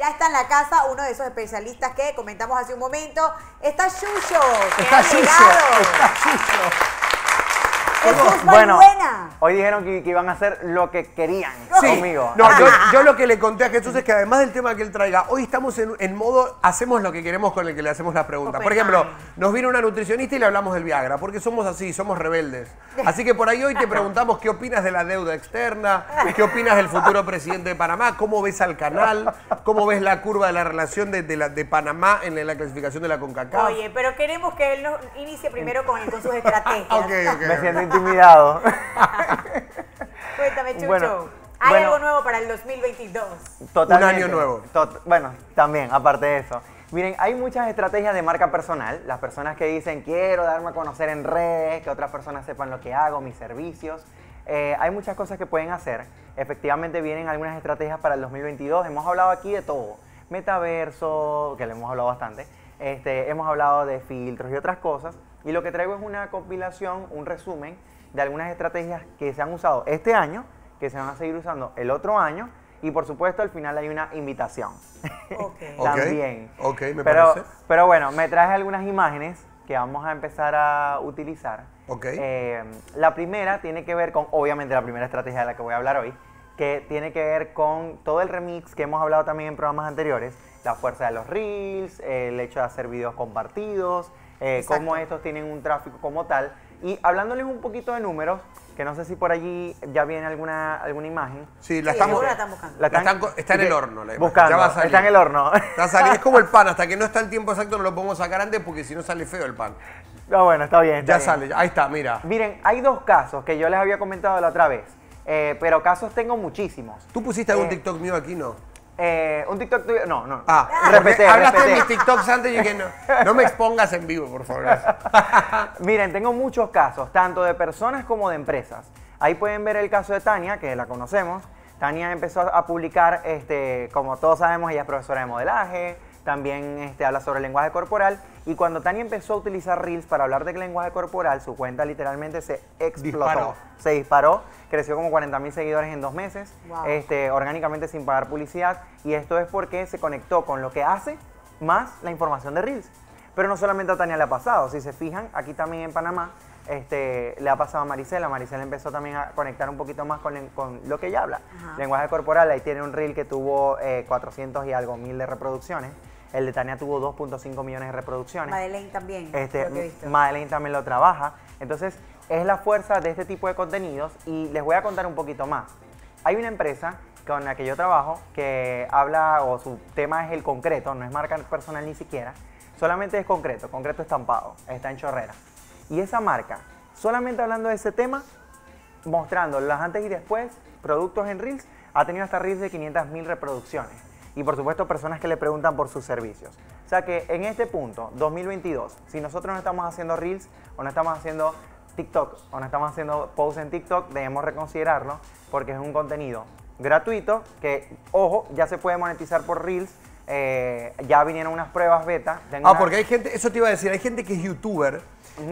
Ya está en la casa uno de esos especialistas que comentamos hace un momento. Está Yuyo. que Está llegado. está. Jesús Bueno, Valbuena. hoy dijeron que, que iban a hacer lo que querían Sí. conmigo. No, yo, yo lo que le conté a Jesús es que además del tema que él traiga, hoy estamos en, en modo hacemos lo que queremos con el que le hacemos las preguntas. Por ejemplo, nos vino una nutricionista y le hablamos del Viagra, porque somos así, somos rebeldes. Así que por ahí hoy te preguntamos qué opinas de la deuda externa, qué opinas del futuro presidente de Panamá, cómo ves al canal, cómo ves la curva de la relación de, de la- de Panamá en la clasificación de la CONCACAF. Oye, pero queremos que él nos inicie primero con, con sus estrategias. Ok, ok. Me siento intimidado. Cuéntame, Chucho. Bueno, ¿Hay bueno. algo nuevo para el 2022? Totalmente. año nuevo. Tot- bueno, también, aparte de eso. Miren, hay muchas estrategias de marca personal. Las personas que dicen, quiero darme a conocer en redes, que otras personas sepan lo que hago, mis servicios. Eh, hay muchas cosas que pueden hacer. Efectivamente vienen algunas estrategias para el 2022. Hemos hablado aquí de todo. Metaverso, que le hemos hablado bastante. Este, hemos hablado de filtros y otras cosas. Y lo que traigo es una compilación, un resumen de algunas estrategias que se han usado este año, que se van a seguir usando el otro año. Y por supuesto, al final hay una invitación. Ok. Ok, También. ok, me pero, parece. Pero bueno, me traje algunas imágenes que vamos a empezar a utilizar. Ok. Eh, la primera tiene que ver con, obviamente, la primera estrategia de la que voy a hablar hoy, que tiene que ver con todo el remix que hemos hablado también en programas anteriores, la fuerza de los reels, el hecho de hacer videos compartidos, eh, cómo estos tienen un tráfico como tal. Y hablándoles un poquito de números, que no sé si por allí ya viene alguna, alguna imagen. Sí, la Sí, estamos. la están buscando. La están está en el horno, la. Buscando, Ya va a salir. está en el horno. Está saliendo. Es como el pan, hasta que no está el tiempo exacto no lo podemos sacar antes porque si no sale feo el pan. No, bueno, está bien. está Ya bien. sale, ahí está, mira. Miren, hay dos casos que yo les había comentado la otra vez, eh, pero casos tengo muchísimos. ¿Tú pusiste algún Eh, TikTok mío aquí? No. Eh, un TikTok tuyo, no, no. Ah, repeté, porque hablaste de mis TikToks antes y dije, no, no me expongas en vivo, por favor. Miren, tengo muchos casos, tanto de personas como de empresas. Ahí pueden ver el caso de Tania, que la conocemos. Tania empezó a publicar, este, como todos sabemos, ella es profesora de modelaje, también este, habla sobre el lenguaje corporal. Y cuando Tania empezó a utilizar Reels para hablar de lenguaje corporal, su cuenta literalmente se explotó. Disparó. Se disparó, creció como 40 mil seguidores en dos meses, Wow. este, orgánicamente sin pagar publicidad. Y esto es porque se conectó con lo que hace más la información de Reels. Pero no solamente a Tania le ha pasado, si se fijan, aquí también en Panamá este, le ha pasado a Maricela. Maricela empezó también a conectar un poquito más con, con lo que ella habla. Ajá. Lenguaje corporal, ahí tiene un reel que tuvo eh, 400 y algo mil de reproducciones. El de Tania tuvo 2.5 millones de reproducciones. Madeleine también. Este, lo que he visto. Madeleine también lo trabaja. Entonces, es la fuerza de este tipo de contenidos y les voy a contar un poquito más. Hay una empresa con la que yo trabajo que habla, o su tema es el concreto, no es marca personal ni siquiera, solamente es concreto, concreto estampado, está en chorrera. Y esa marca, solamente hablando de ese tema, mostrando los antes y después, productos en Reels, ha tenido hasta Reels de 500 mil reproducciones. Y por supuesto personas que le preguntan por sus servicios. O sea que en este punto, 2022, si nosotros no estamos haciendo Reels o no estamos haciendo TikTok o no estamos haciendo posts en TikTok, debemos reconsiderarlo porque es un contenido gratuito que, ojo, ya se puede monetizar por Reels. Eh, ya vinieron unas pruebas beta. Tengo Ah, una- porque hay gente, eso te iba a decir, hay gente que es youtuber,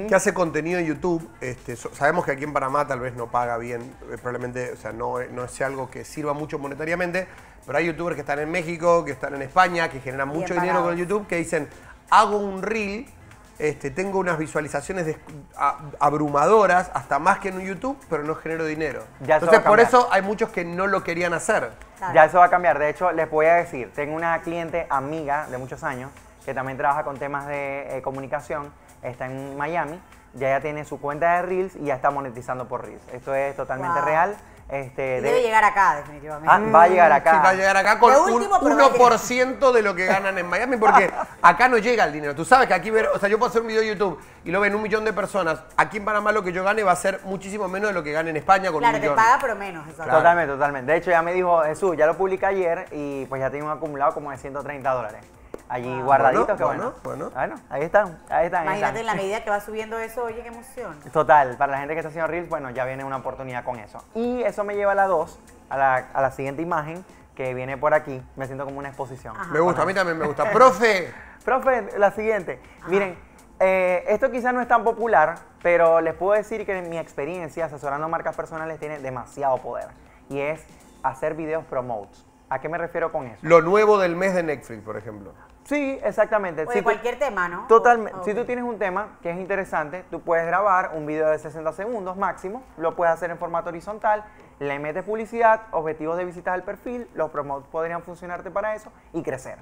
que hace contenido en YouTube. Este, sabemos que aquí en Panamá tal vez no paga bien, eh, probablemente, o sea, no, no es algo que sirva mucho monetariamente, pero hay youtubers que están en México, que están en España, que generan mucho dinero con. YouTube, que dicen, hago un reel, este, tengo unas visualizaciones a- abrumadoras, hasta más que en un YouTube, pero no genero dinero. Ya Entonces, va a por cambiar. eso hay muchos que no lo querían hacer. Claro. Ya eso va a cambiar. De hecho, les voy a decir, tengo una cliente amiga de muchos años que también trabaja con temas de eh, comunicación, está en Miami, ya ella tiene su cuenta de Reels y ya está monetizando por Reels. Esto es totalmente Wow. real. Este, Y de- debe llegar acá, definitivamente. Ah, va a llegar acá. Sí, va a llegar acá con un último, pero va a 1% de lo que ganan en Miami, porque acá no llega el dinero. Tú sabes que aquí, ver, o sea, yo puedo hacer un video de YouTube y lo ven un millón de personas. Aquí en Panamá lo que yo gane va a ser muchísimo menos de lo que gane en España con claro, un te millón. paga, pero menos. exacto. Totalmente, totalmente. De hecho, ya me dijo Jesús, ya lo publiqué ayer y pues ya tiene un acumulado como de 130 dólares. Allí guardaditos, Bueno, que bueno. bueno, Bueno, ahí están, ahí están. ahí Imagínate en la medida que va subiendo eso, oye, qué emoción. Total, para la gente que está haciendo Reels, bueno, ya viene una oportunidad con eso. Y eso me lleva a la 2, a la, a la siguiente imagen que viene por aquí. Me siento como una exposición. Ajá. Me gusta, a mí también me gusta. Profe, Profe, la siguiente. Miren, eh, esto quizás no es tan popular, pero les puedo decir que en mi experiencia asesorando marcas personales tiene demasiado poder. Y es hacer videos promotes. ¿A qué me refiero con eso? Lo nuevo del mes de Netflix, por ejemplo. Sí, exactamente. O de Si tú- cualquier tema, ¿no? Totalmente. Si tú tienes un tema que es interesante, tú puedes grabar un video de 60 segundos máximo, lo puedes hacer en formato horizontal, le metes publicidad, objetivos de visitas al perfil, los promotes podrían funcionarte para eso y crecer.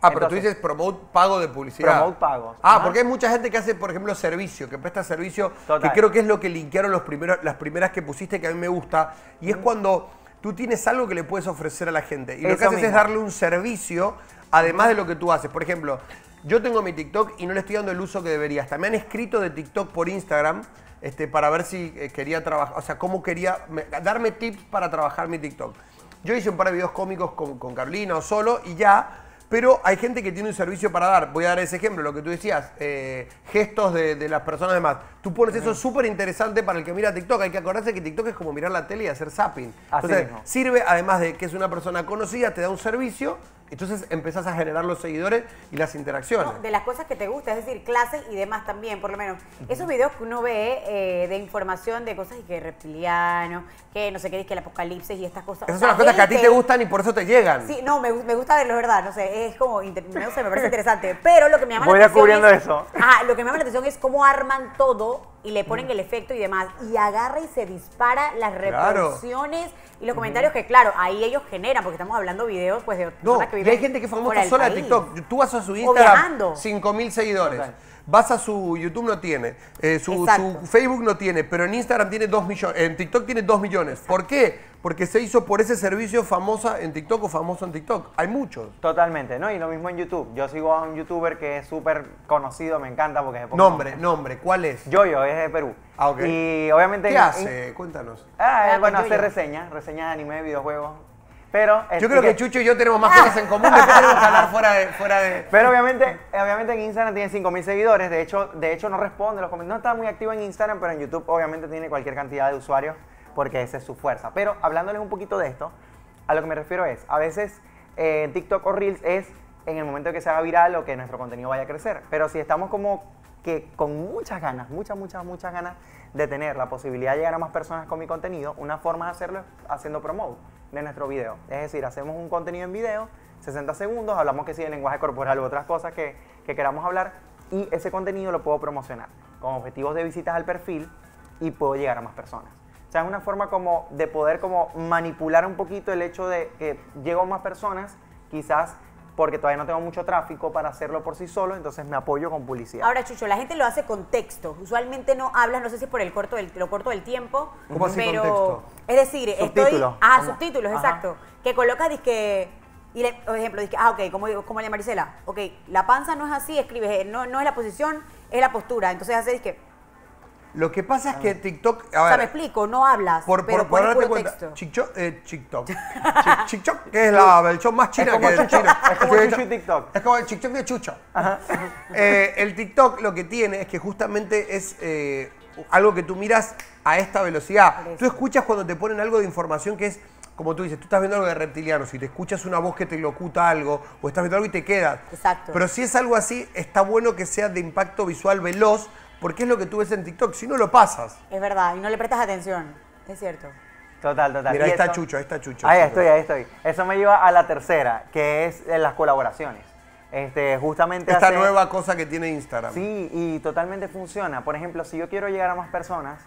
Ah, pero tú dices promote pago de publicidad. Promote pagos. Ah, Ajá. porque hay mucha gente que hace, por ejemplo, servicio, que presta servicio, Total. que creo que es lo que linkearon los primeros, las primeras que pusiste que a mí me gusta, y es cuando tú tienes algo que le puedes ofrecer a la gente. Y lo que haces es darle un servicio, además de lo que tú haces. Por ejemplo, yo tengo mi TikTok y no le estoy dando el uso que debería. Hasta me han escrito de TikTok por Instagram. Este, para ver si eh, quería trabajar, o sea, cómo quería, me- darme tips para trabajar mi TikTok. Yo hice un par de videos cómicos con, con Carolina o solo y ya, pero hay gente que tiene un servicio para dar. Voy a dar ese ejemplo, lo que tú decías, eh, gestos de, de las personas demás. Tú pones eso súper interesante para el que mira TikTok. Hay que acordarse que TikTok es como mirar la tele y hacer zapping. Así Entonces, mismo. sirve, además de que es una persona conocida, te da un servicio, entonces empezás a generar los seguidores y las interacciones. No, de las cosas que te gusta, es decir, clases y demás también, por lo menos. Esos videos que uno ve eh, de información de cosas y que reptilianos, que no sé qué, que el apocalipsis y estas cosas. Esas O son las cosas que a ti te gustan y por eso te llegan. Sí, no, me, me gusta verlo, verdad, no sé, es como, no sé, me parece interesante. Pero lo que me llama Voy la atención descubriendo es, eso. Ajá, lo que me llama la atención es cómo arman todo y le ponen el efecto y demás. Y agarra y se dispara las Claro. reproducciones y los comentarios que, claro, ahí ellos generan, porque estamos hablando videos pues de No, personas que y viven hay gente que es famosa sola de. TikTok. Tú vas a su. Instagram, 5.000 seguidores. Vas a su YouTube, no tiene. Eh, su, Facebook no tiene. Pero en Instagram tiene 2 millones. En TikTok tiene 2 millones. ¿Por qué? Porque se hizo por ese servicio famosa en TikTok o famoso en TikTok. Hay muchos. Totalmente, ¿no? Y lo mismo en YouTube. Yo sigo a un youtuber que es súper conocido, me encanta porque es de. Nombre, nombre. ¿Cuál es? Yoyo, es de Perú. Ah, ok. Y obviamente... ¿Qué en- hace? Cuéntanos. Ah, eh, bueno, hace reseñas, reseñas de anime, videojuegos. Pero... Yo este creo que Chucho y yo tenemos más cosas en común. Que hablar fuera de... Fuera de... Pero obviamente, obviamente en Instagram tiene 5000 seguidores. De hecho, de hecho no responde los comentarios. No está muy activo en Instagram, pero en YouTube obviamente tiene cualquier cantidad de usuarios porque esa es su fuerza. Pero hablándoles un poquito de esto, a lo que me refiero es, a veces eh, TikTok o Reels es en el momento que se haga viral o que nuestro contenido vaya a crecer. Pero si estamos como que con muchas ganas, muchas, muchas, muchas ganas de tener la posibilidad de llegar a más personas con mi contenido, una forma de hacerlo es haciendo promote de nuestro video. Es decir, hacemos un contenido en video, 60 segundos, hablamos que sí de lenguaje corporal u otras cosas que, que queramos hablar y ese contenido lo puedo promocionar con objetivos de visitas al perfil y puedo llegar a más personas. O sea, es una forma como de poder como manipular un poquito el hecho de que llego a más personas, quizás porque todavía no tengo mucho tráfico para hacerlo por sí solo, entonces me apoyo con publicidad. Ahora, Chucho, la gente lo hace con texto. Usualmente no hablas, no sé si por el corto del, lo corto del tiempo. ¿Cómo así con pero, texto? Es decir, estoy. Subtítulos. Ah, ¿Cómo? subtítulos, Ajá. exacto. Que colocas, disque. Y le, por ejemplo, dice, ah, ok, como, como el de Marisela. Ok, la panza no es así, escribes, no, no es la posición, es la postura. Entonces hace, disque. Lo que pasa es que TikTok... A o sea, me explico, no hablas, Por, pero por, por darte cuenta, texto. TikTok, eh, TikTok. TikTok, que es la el show más china como que el chino. es como Sí, Chucho y TikTok. Es como el TikTok de Chucho. Eh, el TikTok lo que tiene es que justamente es eh, algo que tú miras a esta velocidad. Tú escuchas cuando te ponen algo de información que es, como tú dices, tú estás viendo algo de reptilianos y te escuchas una voz que te locuta algo o estás viendo algo y te quedas. Exacto. Pero si es algo así, está bueno que sea de impacto visual veloz porque es lo que tú ves en TikTok. Si no lo pasas. Es verdad, y no le prestas atención. Es cierto. Total, total. Mira, ahí está Chucho, ahí está Chucho. Ahí estoy, ahí estoy. Eso me lleva a la tercera, que es en las colaboraciones. Este, justamente Esta hacer- nueva cosa que tiene Instagram. Sí, y totalmente funciona. Por ejemplo, si yo quiero llegar a más personas,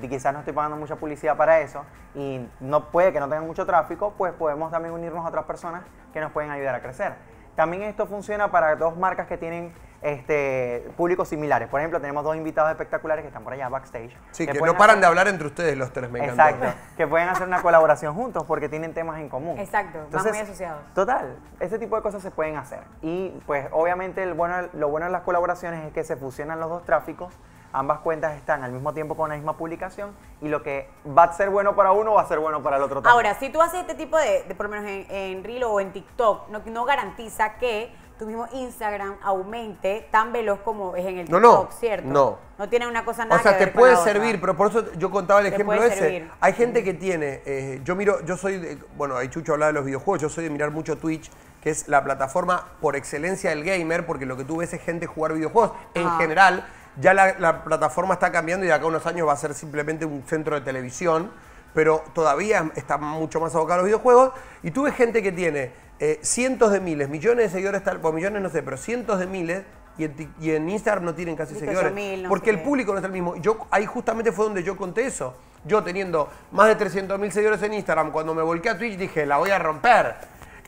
quizás no estoy pagando mucha publicidad para eso, y no puede que no tengan mucho tráfico, pues podemos también unirnos a otras personas que nos pueden ayudar a crecer. También esto funciona para dos marcas que tienen este, públicos similares. Por ejemplo, tenemos dos invitados espectaculares que están por allá backstage. Sí, que, no paran hacer- de hablar entre ustedes los tres, me encanta. Exacto, que pueden hacer una colaboración juntos porque tienen temas en común. Exacto, van muy asociados. Total, ese tipo de cosas se pueden hacer. Y pues obviamente el bueno, lo bueno de las colaboraciones es que se fusionan los dos tráficos, ambas cuentas están al mismo tiempo con la misma publicación y lo que va a ser bueno para uno va a ser bueno para el otro también. Ahora, si tú haces este tipo de, de por lo menos en, en Reel o en TikTok, no, no garantiza que tu mismo Instagram aumente tan veloz como es en el TikTok, no, ¿cierto? no. No tiene una cosa nada O sea, que te ver con puede otra. servir, pero por eso yo contaba el Te ejemplo ese. servir. Hay gente que tiene, eh, yo miro, yo soy, de- bueno, ahí Chucho hablaba de los videojuegos, yo soy de mirar mucho Twitch, que es la plataforma por excelencia del gamer, porque lo que tú ves es gente jugar videojuegos. En general, ya la, la plataforma está cambiando y de acá a unos años va a ser simplemente un centro de televisión. Pero todavía está mucho más abocado a los videojuegos. Y tuve gente que tiene eh, cientos de miles, millones de seguidores, tal, pues millones no sé, pero cientos de miles. Y en, Tik- y en Instagram no tienen casi 18 seguidores. mil, no porque el público no es el mismo. Yo, ahí justamente fue donde yo conté eso. Yo teniendo más de 300 mil seguidores en Instagram, cuando me volqué a Twitch dije, la voy a romper.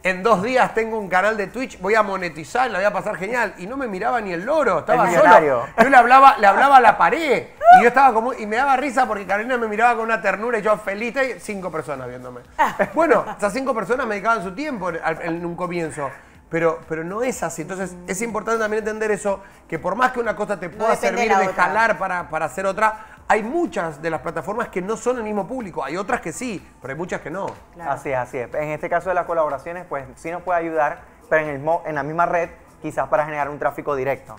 En dos días tengo un canal de Twitch, voy a monetizar, la voy a pasar genial. Y no me miraba ni el loro, estaba El solo. Yo le hablaba, le hablaba a la pared. Y yo estaba como. Y me daba risa porque Carolina me miraba con una ternura y yo feliz. Y cinco personas viéndome. Bueno, esas cinco personas me dedicaban su tiempo en, un comienzo. Pero, pero no es así. Entonces es importante también entender eso, que por más que una cosa te pueda de servir de otra. jalar para, para hacer otra, hay muchas de las plataformas que no son el mismo público. Hay otras que sí, pero hay muchas que no. Claro. Así es, así es. En este caso de las colaboraciones, pues sí nos puede ayudar, pero en, el mo- en la misma red, quizás para generar un tráfico directo.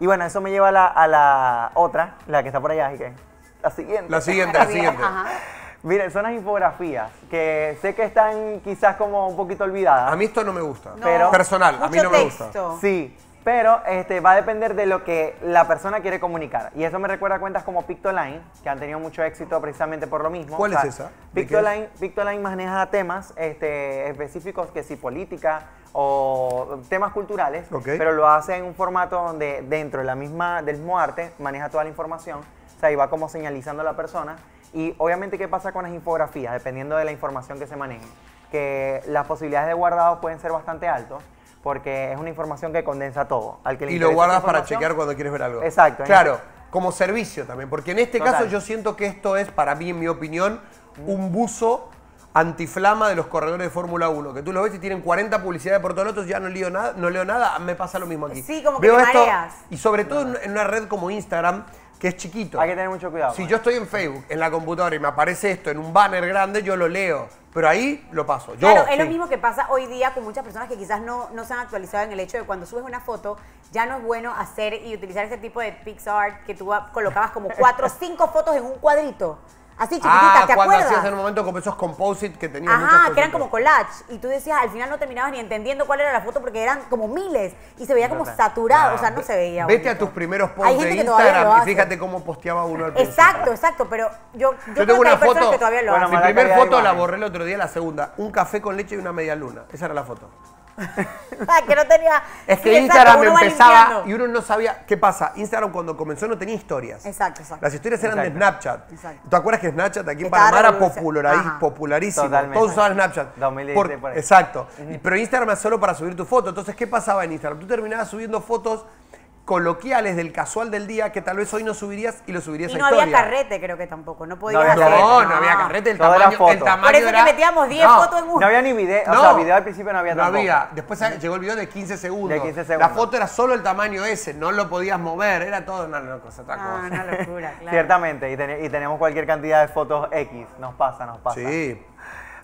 Y bueno, eso me lleva a la, a la otra, la que está por allá, y que la siguiente. La siguiente, la siguiente. ajá. Miren, son las infografías, que sé que están quizás como un poquito olvidadas. A mí esto no me gusta. No. Pero- Personal, a mí no me gusta. Sí, pero este, va a depender de lo que la persona quiere comunicar. Y eso me recuerda a cuentas como Pictoline, que han tenido mucho éxito precisamente por lo mismo. ¿Cuál es esa? ¿De qué es? Pictoline, Pictoline maneja temas este, específicos que si política o temas culturales, Ok. pero lo hace en un formato donde dentro de la misma, del mismo arte maneja toda la información. O sea, y va como señalizando a la persona. Y obviamente, ¿qué pasa con las infografías? Dependiendo de la información que se maneje. Que las posibilidades de guardado pueden ser bastante altos porque es una información que condensa todo. Al que le Y lo guardas para chequear cuando quieres ver algo. Exacto, Claro, este- como servicio también. Porque en este Total. caso yo siento que esto es, para mí, en mi opinión, un buzo antiflama de los corredores de Fórmula 1. Que tú lo ves y tienen 40 publicidades por todos otros, ya no leo nada, no leo nada, me pasa lo mismo aquí. Sí, como que Veo te esto, mareas. Y sobre todo en una red como Instagram, que es chiquito. Hay que tener mucho cuidado. Si yo estoy en Facebook, en la computadora, y me aparece esto en un banner grande, yo lo leo. Pero ahí lo paso. Yo, Claro, es lo mismo que pasa hoy día con muchas personas que quizás no, no se han actualizado en el hecho de cuando subes una foto, ya no es bueno hacer y utilizar ese tipo de PixArt que tú colocabas como cuatro o cinco fotos en un cuadrito. Así chiquititas, Ah, ¿te cuando acuerdas? hacías en un momento como esos composite que tenían Ajá, que eran como collage. Y tú decías, al final no terminabas ni entendiendo cuál era la foto porque eran como miles. Y se veía como saturado, Ah, o sea, no se veía Vete a tus primeros Hay posts gente de que todavía lo Instagram y fíjate cómo posteaba uno al principio. Exacto, exacto, pero yo, yo, Yo creo tengo que una foto. que todavía lo Bueno, hacen. mi mala primer calidad de foto la borré el otro día, la segunda. Un café con leche y una media luna. Esa era la foto. Ah, que no tenía... Es que Sí, Instagram empezaba y uno no sabía qué pasa. Instagram cuando comenzó no tenía historias. Exacto, exacto. Las historias eran de. Snapchat. Exacto. ¿Tú acuerdas que Snapchat aquí en Panamá era populari- Ajá. popularísimo? Totalmente. Todos usaban Snapchat. 2016 por ahí. Exacto. Pero Instagram es solo para subir tu foto. Entonces, ¿qué pasaba en Instagram? Tú terminabas subiendo fotos coloquiales del casual del día que tal vez hoy no subirías y lo subirías Y a no había carrete, creo que tampoco. No podías hacer. No, no había carrete. El era tamaño, el tamaño Por eso es que era- metíamos 10 No. fotos en uno. No había ni video, o No. sea, video al principio no había No tampoco. había. Después llegó el video de 15 segundos. De 15 La segundos. foto era solo el tamaño ese, no lo podías mover, era todo una, una cosa, otra Ah, cosa. una locura, claro. Ciertamente, y, ten- y tenemos cualquier cantidad de fotos X. Nos pasa, nos pasa. Sí.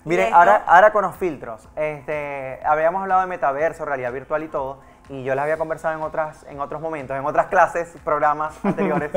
Miren, esto? ahora, ahora con los filtros. Este, habíamos hablado de metaverso, realidad virtual y todo. Y yo les había conversado en, otras, en otros momentos, en otras clases, programas anteriores,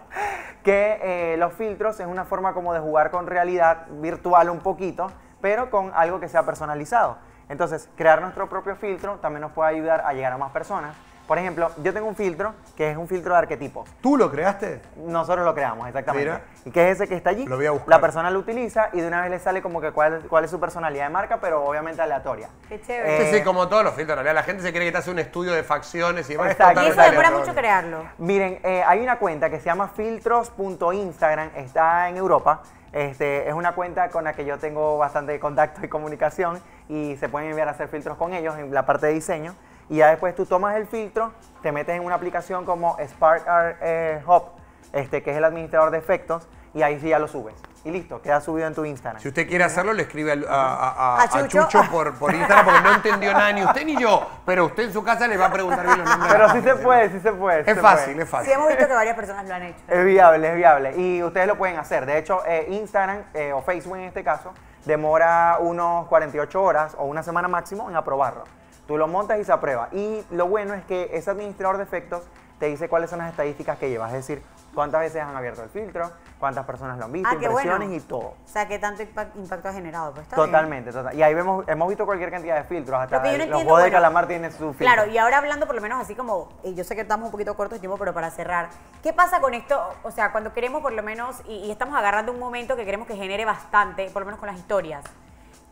que eh, los filtros es una forma como de jugar con realidad virtual un poquito, pero con algo que sea personalizado. Entonces, crear nuestro propio filtro también nos puede ayudar a llegar a más personas. Por ejemplo, yo tengo un filtro que es un filtro de arquetipos. ¿Tú lo creaste? Nosotros lo creamos, exactamente. Mira. ¿Y qué es ese que está allí? Lo voy a buscar. La persona lo utiliza y de una vez le sale como que cuál, cuál es su personalidad de marca, pero obviamente aleatoria. Qué chévere. Eh, Sí, sí, como todos los filtros. En realidad la gente se cree que te hace un estudio de facciones y demás. Exacto. Y eso demora mucho crearlo. Miren, eh, hay una cuenta que se llama filtros.instagram, está en Europa. Este, es una cuenta con la que yo tengo bastante contacto y comunicación y se pueden enviar a hacer filtros con ellos en la parte de diseño. Y ya después tú tomas el filtro, te metes en una aplicación como Spark eh, Hub, este, que es el administrador de efectos, y ahí sí ya lo subes. Y listo, queda subido en tu Instagram. Si usted quiere hacerlo, le escribe a, a- a- A a Chucho. Chucho, por, por Instagram porque no entendió nada ni usted ni yo. Pero usted en su casa le va a preguntar bien los nombres. Pero sí se puede, sí se puede. Es se fácil, puede. es fácil. Sí, hemos visto que varias personas lo han hecho. Es viable, es viable. Y ustedes lo pueden hacer. De hecho, eh, Instagram eh, o Facebook en este caso demora unos 48 horas o una semana máximo en aprobarlo. Tú lo montas y se aprueba. Y lo bueno es que ese administrador de efectos te dice cuáles son las estadísticas que llevas. Es decir, cuántas veces han abierto el filtro, cuántas personas lo han visto, Ah, bueno. impresiones y todo. O sea, qué tanto impact- impacto ha generado. Pues. Totalmente, total. Y ahí vemos, hemos visto cualquier cantidad de filtros, hasta Lo que yo no el- los juegos de bueno, calamar tienen su filtro. Claro, y ahora hablando por lo menos así como, y yo sé que estamos un poquito cortos de tiempo, pero para cerrar, ¿qué pasa con esto? O sea, cuando queremos por lo menos, y, y estamos agarrando un momento que queremos que genere bastante, por lo menos con las historias,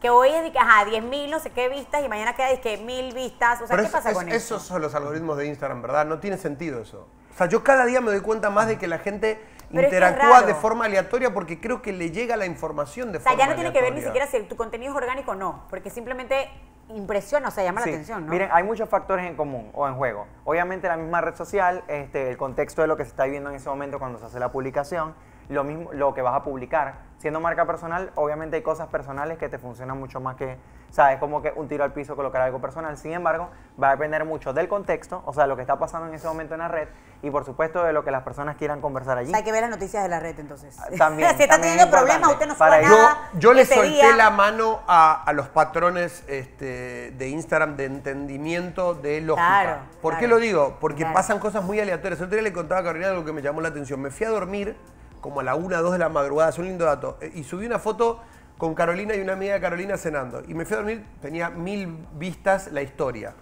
que hoy es de que, ajá, 10 mil, no sé qué vistas, y mañana queda de que mil vistas, o sea, Pero ¿qué es- pasa es- con eso? Esos son los algoritmos de Instagram, ¿verdad? No tiene sentido eso. O sea, yo cada día me doy cuenta más de que la gente Pero es que es interactúa raro. de forma aleatoria porque creo que le llega la información de O sea, forma ya no tiene que ver ni aleatoria. siquiera si tu contenido es orgánico o no, porque simplemente impresiona, o sea, llama Sí. la atención, ¿no? Miren, hay muchos factores en común o en juego. Obviamente la misma red social, este, el contexto de lo que se está viviendo en ese momento cuando se hace la publicación, lo mismo, lo que vas a publicar. Siendo marca personal, obviamente hay cosas personales que te funcionan mucho más que, sabes, como que un tiro al piso, colocar algo personal. Sin embargo, va a depender mucho del contexto, o sea, lo que está pasando en ese momento en la red y por supuesto de lo que las personas quieran conversar O allí. sea, hay que ver las noticias de la red entonces. También, si está teniendo es problemas, usted no ello- nada. Yo, yo le ese solté día. la mano a, a los patrones este, de Instagram de entendimiento de lógica. Claro, ¿Por qué lo digo? Porque Claro. pasan cosas muy aleatorias. El otro día le contaba a Carolina algo que me llamó la atención. Me fui a dormir como a la 1, 2 de la madrugada, es un lindo dato, eh, y subí una foto con Carolina y una amiga de Carolina cenando. Y me fui a dormir, tenía mil vistas la historia.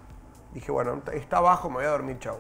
Dije, bueno, está abajo, me voy a dormir, chao.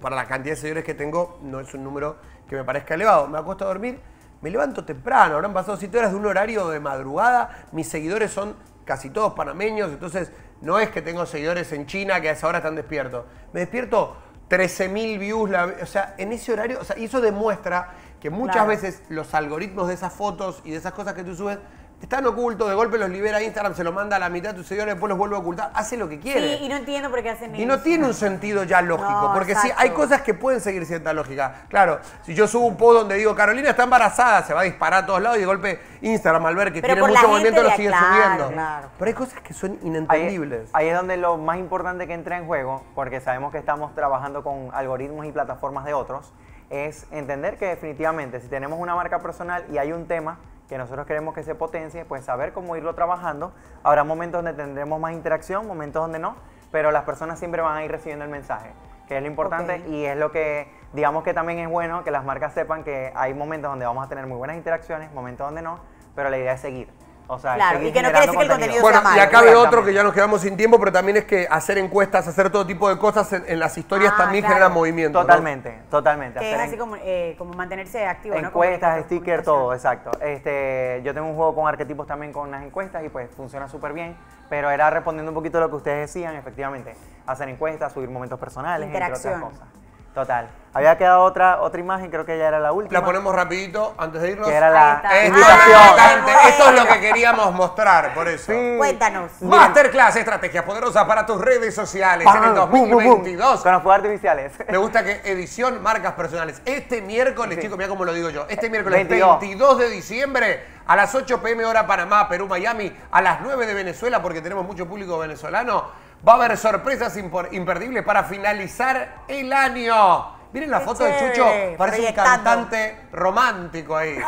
Para la cantidad de seguidores que tengo, no es un número que me parezca elevado. Me acuesto a dormir, me levanto temprano, habrán pasado 7 horas de un horario de madrugada. Mis seguidores son casi todos panameños, entonces no es que tengo seguidores en China que a esa hora están despiertos. Me despierto 13.000 views, o sea, en ese horario, o sea, y eso demuestra que muchas Claro. veces los algoritmos de esas fotos y de esas cosas que tú subes están ocultos, de golpe los libera Instagram, se los manda a la mitad de tus seguidores, después los vuelve a ocultar, hace lo que quiere. Sí, y no entiendo por qué hacen Y eso. no tiene un sentido ya lógico, No, porque sí, hay cosas que pueden seguir cierta lógica. Claro, si yo subo un post donde digo, Carolina está embarazada, se va a disparar a todos lados y de golpe Instagram al ver que Pero tiene mucho movimiento lo sigue claro, subiendo. claro. Pero hay cosas que son Ahí, inentendibles. ahí es donde lo más importante que entra en juego, porque sabemos que estamos trabajando con algoritmos y plataformas de otros, es entender que definitivamente si tenemos una marca personal y hay un tema que nosotros queremos que se potencie, pues saber cómo irlo trabajando. Habrá momentos donde tendremos más interacción, momentos donde no, pero las personas siempre van a ir recibiendo el mensaje, que es lo importante y es lo que, digamos que también es bueno que las marcas sepan que hay momentos donde vamos a tener muy buenas interacciones, momentos donde no, pero la idea es seguir. O sea, Claro, y que no quiere decir que el contenido Bueno, sea y malo. acá veo otro que ya nos quedamos sin tiempo, pero también es que hacer encuestas, hacer todo tipo de cosas en, en las historias Ah, también claro. genera movimiento. ¿no? Totalmente, totalmente. Que es así en- como, eh, como mantenerse activo, ¿no? encuestas, Comunicación, stickers, todo, exacto. Este, yo tengo un juego con arquetipos también con las encuestas y pues funciona súper bien, pero era respondiendo un poquito a lo que ustedes decían, efectivamente, hacer encuestas, subir momentos personales, entre Interacción. otras cosas. Total. Había quedado otra otra imagen, creo que ya era la última. La ponemos rapidito antes de irnos. que era la. Esto, es Ah, esto es lo que queríamos mostrar, por eso. Sí. Cuéntanos. Masterclass, estrategias poderosas para tus redes sociales en el Pam, pum, pum, pum. 2022. Con los fuegos artificiales. Me gusta que edición marcas personales. Este miércoles, Sí. chicos, mira cómo lo digo yo. Este miércoles 22. 22 de diciembre a las 8 pm hora Panamá, Perú, Miami, a las 9 de Venezuela, porque tenemos mucho público venezolano. Va a haber sorpresas imperdibles para finalizar el año. Miren la Qué foto de Chucho, parece un cantante romántico ahí.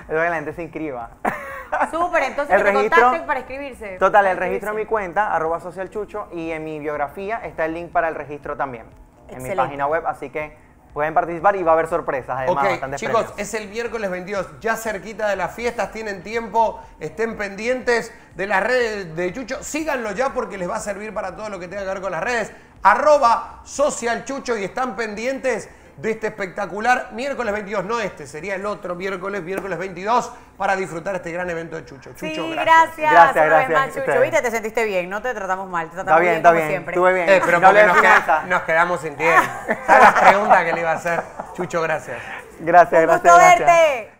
Es que la gente se inscriba. Súper, entonces El te registro- contacten para escribirse. Total, para el registro en mi inscribirse. cuenta, arroba socialchucho, y en mi biografía está el link para el registro también. En mi página web, así que pueden participar y va a haber sorpresas, además, Ok, chicos, premios. es el miércoles 22, ya cerquita de las fiestas, tienen tiempo, estén pendientes de las redes de Chucho, síganlo ya porque les va a servir para todo lo que tenga que ver con las redes. Arroba Social Chucho y están pendientes de este espectacular miércoles 22, no este, sería el otro miércoles, miércoles 22, para disfrutar este gran evento de Chucho. Chucho, Sí, gracias. gracias. Gracias, Una vez gracias. más, Chucho. Viste, te sentiste bien, no te tratamos mal, te tratamos Está bien, bien, está como bien. siempre. Estuve bien. Eh, pero No porque nos, queda- nos quedamos sin tiempo. ¿Sabes las preguntas que le iba a hacer? Chucho, gracias. Gracias, Un gracias, gusto gracias. verte.